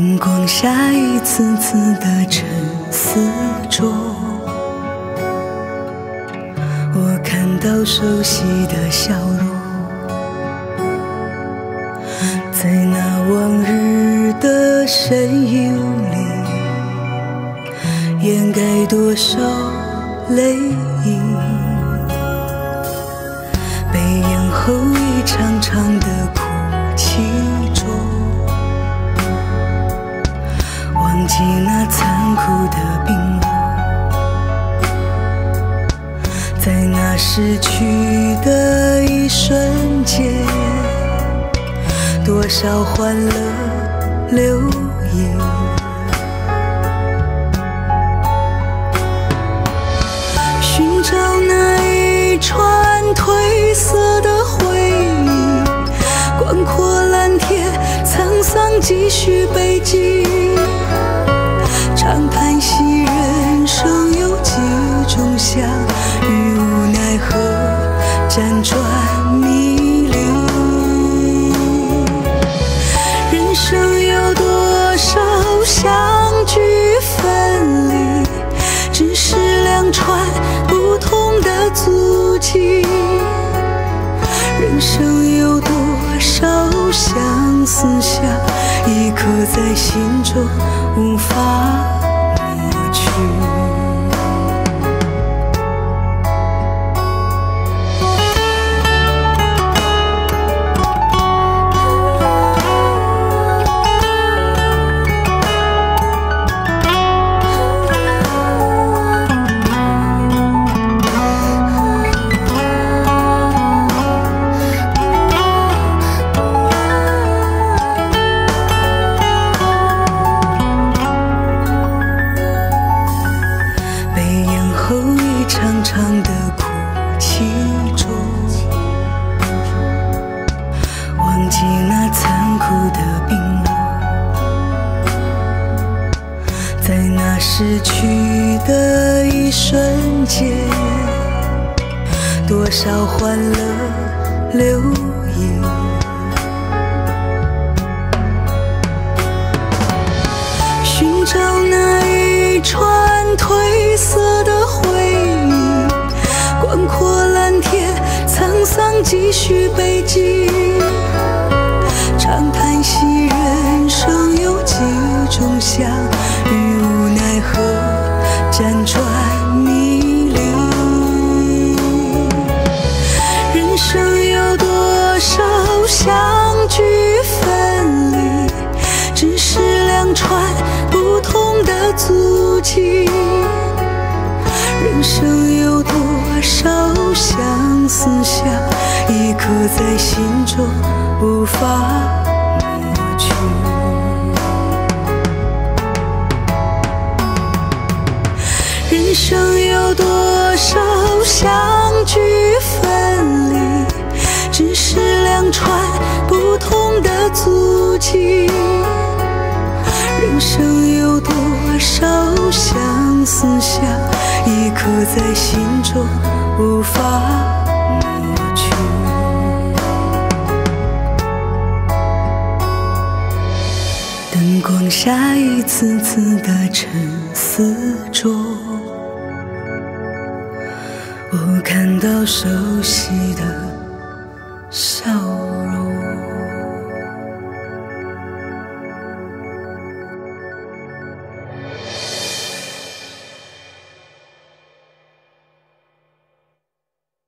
灯光下一次次的沉思中，我看到熟悉的笑容，在那往日的身影里，掩盖多少泪影。被掩后一场场的哭泣那残酷的冰冷，在那逝去的一瞬间，多少欢乐流萤，寻找那一串褪色的回忆，广阔蓝天，沧桑继续北京。常叹息人生有几种相遇无奈何，辗转迷离。人生有多少相聚分离，只是两串不同的足迹。人生有多少相思相，一刻在心中，无法记住，忘记那残酷的冰。冷，在那失去的一瞬间，多少欢乐流继续北京。常叹息人生有几种相遇无奈何，辗转迷离。人生有多少相聚分离，只是两串不同的足迹。人生有多少相相思下，已刻在心中，无法抹去。人生有多少相聚分离，只是两串不同的足迹。人生有多少相思下，已刻在心中，无法抹去。灯光下一次次的沉思中，我看到熟悉的笑容。